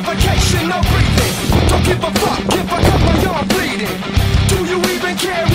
suffocation, no breathing. Don't give a fuck if I cut my arm bleeding. Do you even care?